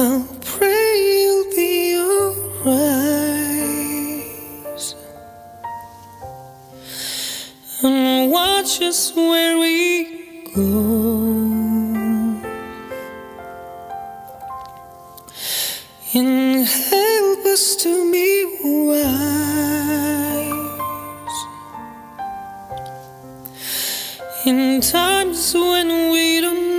I'll pray you'll be alright. And watch us where we go. And help us to be wise in times when we don't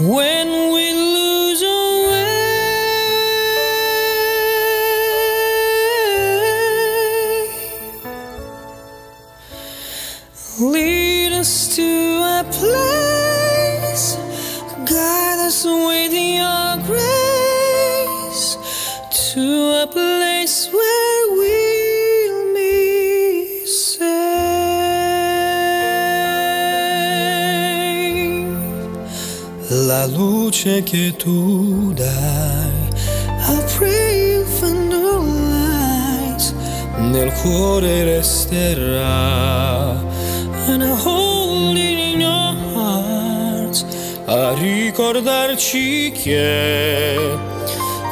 when we lose our way. Lead us to a place, guide us with your grace to a place La luce che tu dai I pray you find our light nel cuore resterà and I hold it in your heart. a ricordarci che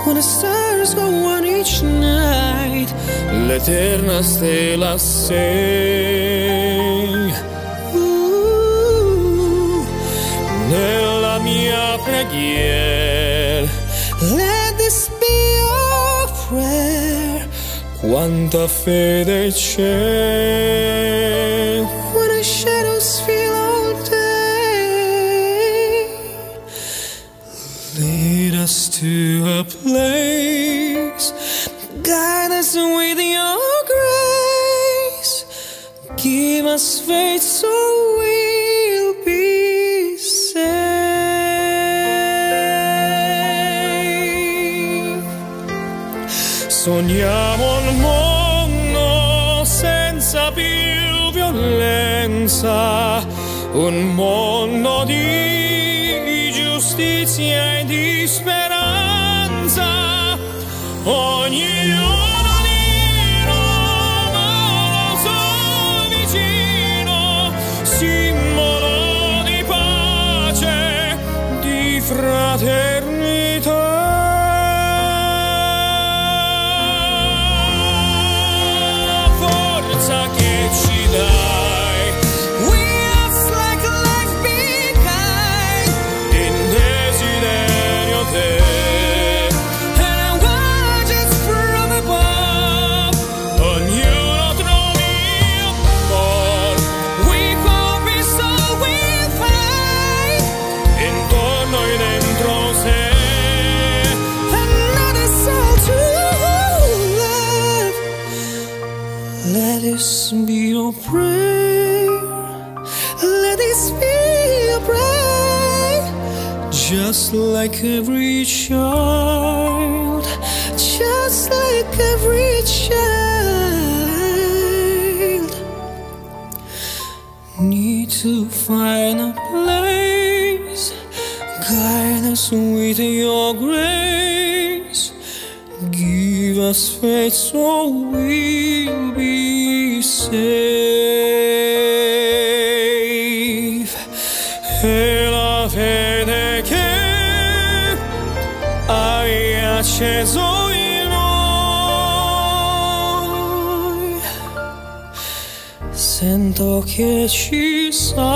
When the stars go on each night, l'eterna stella sei preghiera. let this be our prayer. Quanta fede c'è When the shadows fill all day, Lead us to a place guide us with your grace. Give us faith so Sogniamo un mondo senza più violenza, un mondo di giustizia e di speranza. Ognuno di numeroso vicino, simbolo di pace, di fraternità. Your prayer. Let this be your prayer. Just like every child, Just like every child. need to find a place. Guide us with your grace. Give us faith so be safe. E la fede che hai acceso in noi Sento che ci salverà.